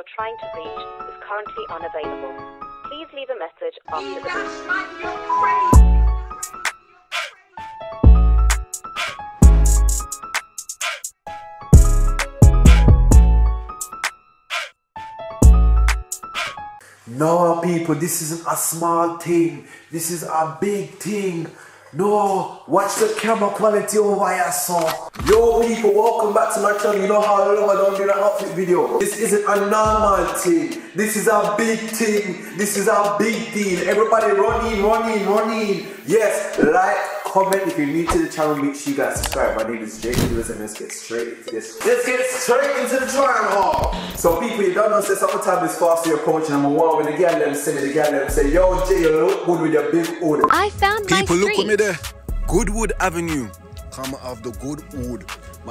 you're trying to reach is currently unavailable. Please leave a message after the beep. No, people, this isn't a small thing. This is a big thing. No, watch the camera quality over here, son. Yo, people, welcome back to my channel. You know how long I don't do an outfit video. This isn't a normal thing. This is a big thing. This is a big deal. Everybody run in, run in, run in. Yes, like, comment. If you're new to the channel, make sure you guys subscribe. My name is Jake Lewis and let's get straight into this. Let's get straight into the trial hall. So people, you don't know, say summertime is fast approaching. I'm a one with the girl them say me, the girl them say, yo Jay, you look good with your big hood. I found People, my look street. with me there. Goodwood Avenue. Come have the good wood.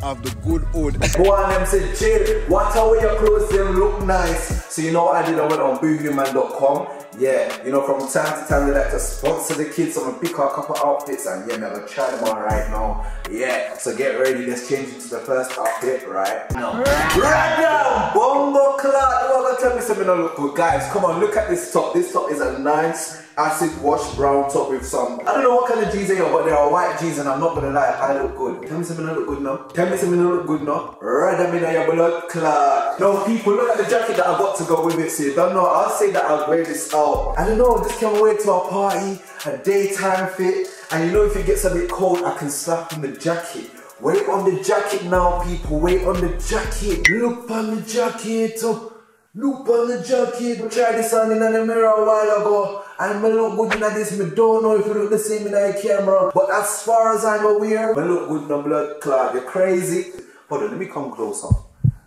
I have the good wood. Go on them say, Jay, watch how your clothes them look nice. So you know what I did? I went on boohooman.com. Yeah, you know, from time to time they like to sponsor the kids. So I'm gonna pick out a couple outfits and yeah, man, I'm gonna try them on right now. Yeah, so get ready. Let's change into the first outfit right now. Right now, Bongo Clark. You are gonna tell me something don't look good, guys? Come on, look at this top. This top is a nice acid wash brown top with some. I don't know what kind of jeans they are, but they are white jeans, and I'm not gonna lie, I look good. Tell me something don't look good now. Tell me something don't look good now. Right, I mean, your blood clot. No, people, look at the jacket that I got to go with it. So you don't know. I'll say that I'll wear this out. I don't know. This can wear to a party, a daytime fit, and you know if it gets a bit cold, I can slap in the jacket. Wait on the jacket now, people. Wait on the jacket. Look on the jacket. Oh. Look on the jacket. I tried this on in the mirror a while ago. And I look good in this. I don't know if you look the same in the camera. But as far as I'm aware, I look good in the blood clot. You're crazy. Hold on, let me come closer.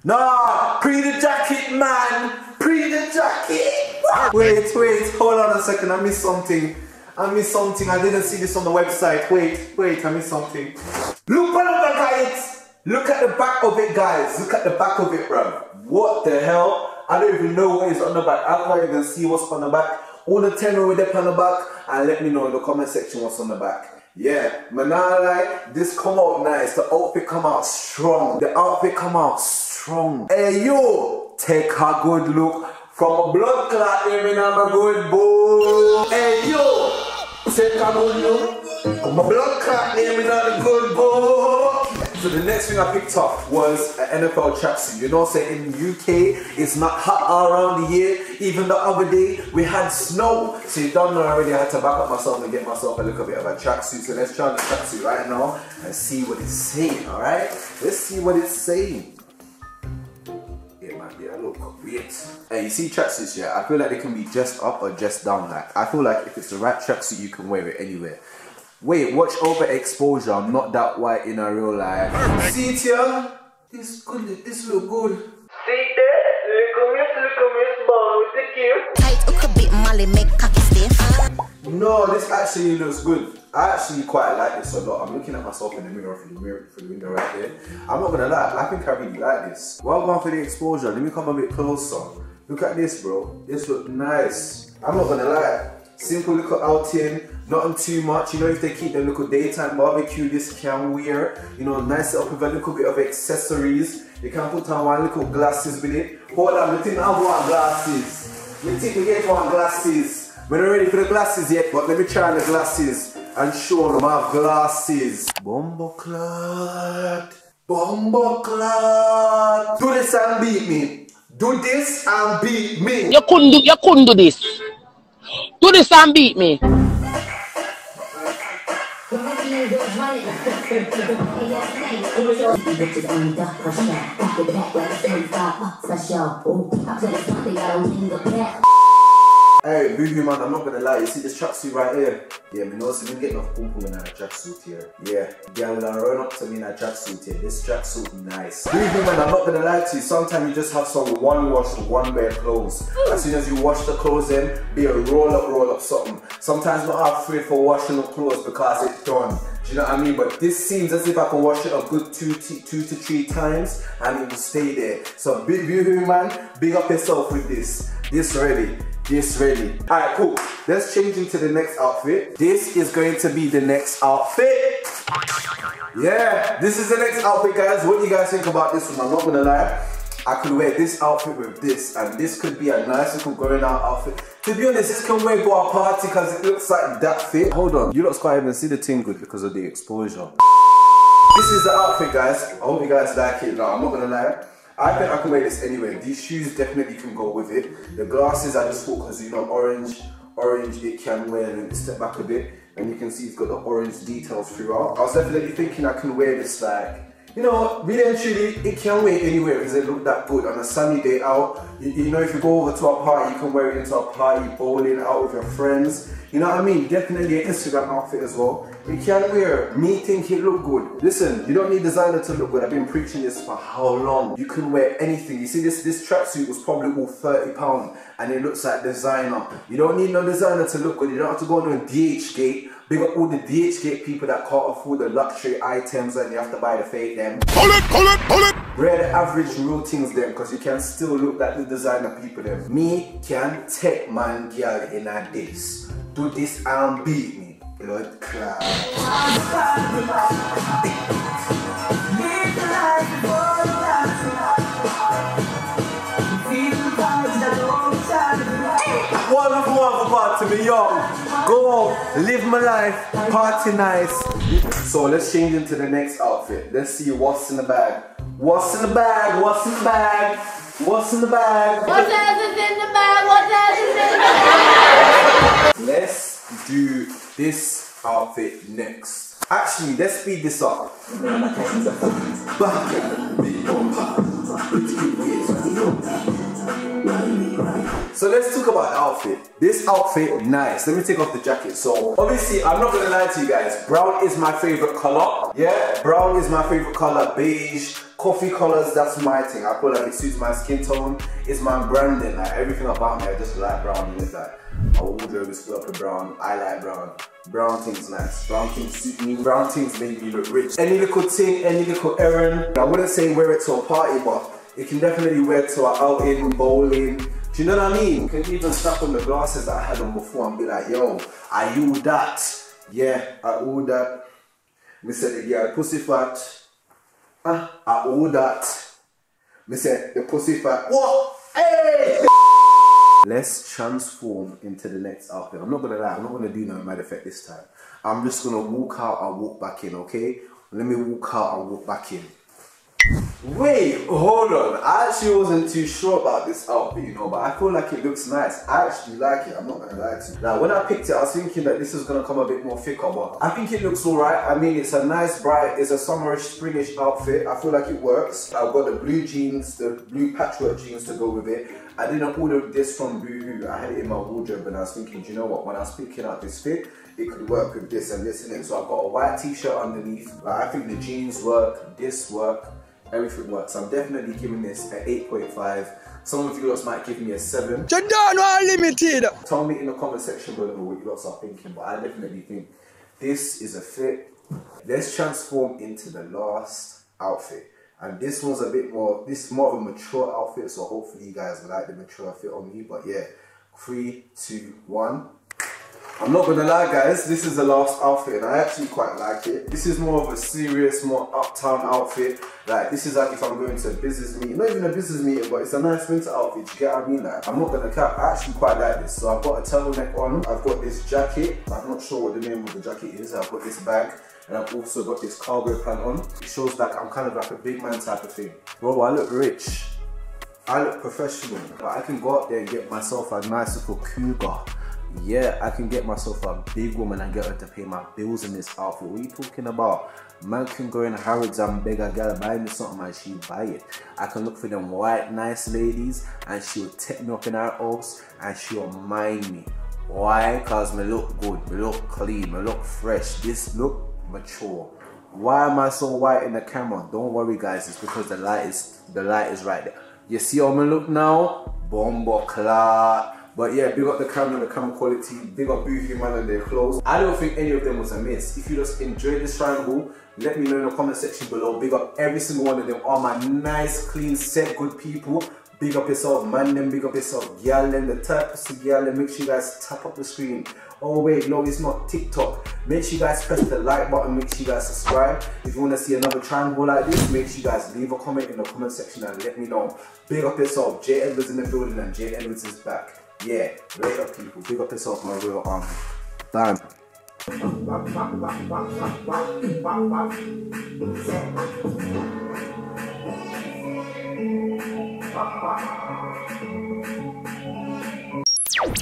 Nah, pre the jacket, man. Pre the jacket. Wait, wait, hold on a second. I missed something. I missed something. I didn't see this on the website. Wait, wait, I missed something. Look at the guys. Look at the back of it, guys. Look at the back of it, bro. What the hell? I don't even know what is on the back. I can't even see what's on the back. The 10 with them on the back. And let me know in the comment section what's on the back. Yeah, man, I like this come out nice. The outfit come out strong. The outfit come out strong. Hey, yo, take a good look from a blood clot. Me I'm a good boy. Hey, yo, take a good look from a blood clot. Me I'm a good boy. So the next thing I picked up was an NFL tracksuit. You know, say in the UK, it's not hot all around the year. Even the other day, we had snow. So you don't know already, I had to back up myself and get myself a little bit of a tracksuit. So let's try the tracksuit right now and see what it's saying, alright? Let's see what it's saying. It might be a little weird. Hey, you see tracksuits, yeah? I feel like they can be dressed up or dressed down. Like, I feel like if it's the right tracksuit, you can wear it anywhere. Wait, watch over exposure. I'm not that white in a real life. See it here? This good. This look good. See there? Look at miss, look at miss, ball with the cute. Tight hook a bit Molly make cocky stiff. No, this actually looks good. I actually quite like this a lot. I'm looking at myself in the mirror through the mirror through the window right there. I'm not gonna lie, I think I really like this. Well done for the exposure. Let me come a bit closer. Look at this, bro. This look nice. I'm not gonna lie. Simple little outing, nothing too much. You know, if they keep their little daytime barbecue, this can wear. You know, nice up with a little bit of accessories. You can put on one little glasses with it. Hold on, we think I want glasses. We think we get one glasses. We're not ready for the glasses yet, but let me try the glasses and show them our glasses. Bumbo clot. Bumbo clot. Do this and beat me. Do this and beat me. You couldn't do you couldn't do this. Do this and beat me. Hey, Boohoo Man, I'm not gonna lie. You see this tracksuit right here? Yeah, me know so me getting off boom in that tracksuit here. Yeah, girl done run up to me in that tracksuit here. This tracksuit nice. Boohoo Man, I'm not gonna lie to you. Sometimes you just have some one wash, one wear clothes. As soon as you wash the clothes in, be a roll up, roll up something. Sometimes not afraid for washing the clothes because it's done. Do you know what I mean? But this seems as if I can wash it a good two, two to three times and it will stay there. So big man, big up yourself with this. This ready. This ready. Alright, cool. Let's change into the next outfit. This is going to be the next outfit. Yeah, this is the next outfit, guys. What do you guys think about this one? I'm not gonna lie. I could wear this outfit with this, and this could be a nice little going out outfit. To be honest, this can wear go a party because it looks like that fit. Hold on, you lot can't even see the thing good because of the exposure. This is the outfit, guys. I hope you guys like it. No, I'm not gonna lie. I think I can wear this anyway. These shoes definitely can go with it. The glasses I just thought because you know orange, orange it can wear and step back a bit and you can see it's got the orange details throughout. I was definitely thinking I can wear this like you know, really and truly, it can wear anywhere because it look that good on a sunny day out. You, you, know, if you go over to a party, you can wear it into a party, bowling out with your friends. You know what I mean? Definitely an Instagram outfit as well. You can wear, me think it look good. Listen, you don't need designer to look good. I've been preaching this for how long? You can wear anything. You see this, this tracksuit was probably all 30 pounds and it looks like designer. You don't need no designer to look good. You don't have to go on a DHgate Big up all the DHgate people that can't afford the luxury items and you have to buy the fake them. Pull it, pull it, pull it! Wear the average real things them because you can still look like the designer people then. Me can take my girl in a this. Do this and beat me. Blood cloud. One of about to be young. Go live my life, party nice. So let's change into the next outfit. Let's see what's in the bag. What's in the bag? What's in the bag? What's in the bag? What else is in the bag? What else is in the bag? Let's do this outfit next. Actually, let's speed this up. So let's talk about outfit. This outfit, nice. Let me take off the jacket. So obviously, I'm not gonna lie to you guys. Brown is my favorite color. Yeah, brown is my favorite color. Beige, coffee colors, that's my thing. I feel like it suits my skin tone. It's my branding. Like everything about me, I just like brown. It's like my wardrobe is full up with brown. I like brown. Brown things nice. Brown things suit me. Brown things make me look rich. Any little thing, any little errand. I wouldn't say wear it to a party, but it can definitely wear to an outing, bowling. Do you know what I mean? You can even strap on the glasses that I had on before and be like, yo, are you that? Yeah, I owe that. Me said the girl pussy fat. Ah, I owe that. Me said the pussy fat. What? Hey! Let's transform into the next outfit. I'm not gonna lie, I'm not gonna do no mad effect this time. I'm just gonna walk out and walk back in, okay? Let me walk out and walk back in. Wait, hold on. I actually wasn't too sure about this outfit, you know, but I feel like it looks nice. I actually like it, I'm not gonna lie to you. Now, when I picked it, I was thinking that this is gonna come a bit more thicker, but I think it looks alright. I mean, it's a nice, bright, it's a summerish, springish outfit. I feel like it works. I've got the blue jeans, the blue patchwork jeans to go with it. I didn't order this from Boohoo. I had it in my wardrobe and I was thinking, do you know what? When I was picking out this fit, it could work with this and this and it. So I've got a white t-shirt underneath. Like, I think the jeans work, this work, everything works. I'm definitely giving this an 8.5. Some of you guys might give me a 7. You don't unlimited. Tell me in the comment section below what you guys are thinking, but I definitely think this is a fit. Let's transform into the last outfit. And this one's a bit more, this is more of a mature outfit, so hopefully you guys like the mature fit on me. But yeah, three, two, one. I'm not gonna lie guys, this is the last outfit and I actually quite like it. This is more of a serious, more uptown outfit. Like this is like if I'm going to a business meeting, not even a business meeting, but it's a nice winter outfit, you get what I mean? Like, I'm not gonna cap, I actually quite like this. So I've got a turtleneck on, I've got this jacket, I'm not sure what the name of the jacket is, I've got this bag, and I've also got this cargo pant on. It shows like I'm kind of like a big man type of thing. Bro, I look rich. I look professional, but I can go out there and get myself a nice little cougar yeah, I can get myself a big woman and get her to pay my bills in this outfit. What are you talking about? Man can go in Harrods and beg a girl buy me something and she buy it. I can look for them white nice ladies and she'll take me up in her house and she'll mind me. Why? Cause me look good, me look clean, me look fresh. This look mature. Why am I so white in the camera? Don't worry guys, it's because the light is the light is right there. You see how me look now? Bombo clock. But yeah, big up the camera, the camera quality, big up Boohoo Man and their clothes. I don't think any of them was a miss. If you just enjoyed this triangle, let me know in the comment section below. Big up every single one of them, all my nice, clean, set, good people. Big up yourself, man, then big up yourself. Gyal, then the third pussy gyal, then make sure you guys tap up the screen. Oh wait, no, it's not TikTok. Make sure you guys press the like button, make sure you guys subscribe. If you want to see another triangle like this, make sure you guys leave a comment in the comment section and let me know. Big up yourself, Jae Edwards in the building and Jae Edwards is back. Yeah, wake up people, big up yourself, my real army. Bam.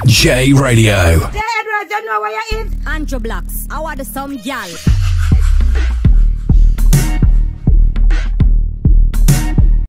J Radio. Jae Edwards, you know where you is? Andrew Blocks. I want some gal.